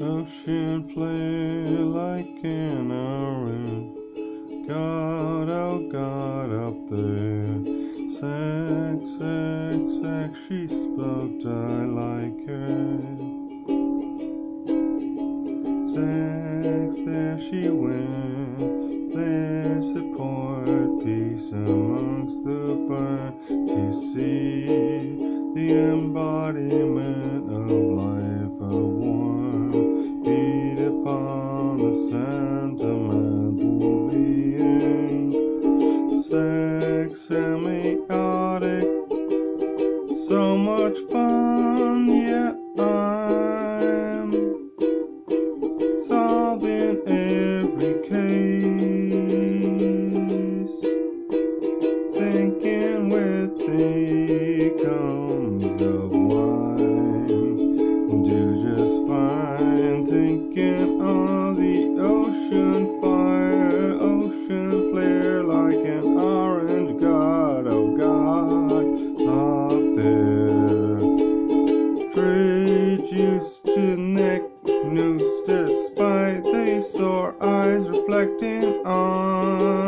ocean play like an orange. God, oh God, up there. Sex, sex, sex, she spoke, I like her. Sex, there she went. There's a poor peace amongst the burn. To see the embodiment of life, much fun, yet I'm solving every case, thinking with the comes of wine, do just fine, thinking of noose despite they sore eyes reflecting on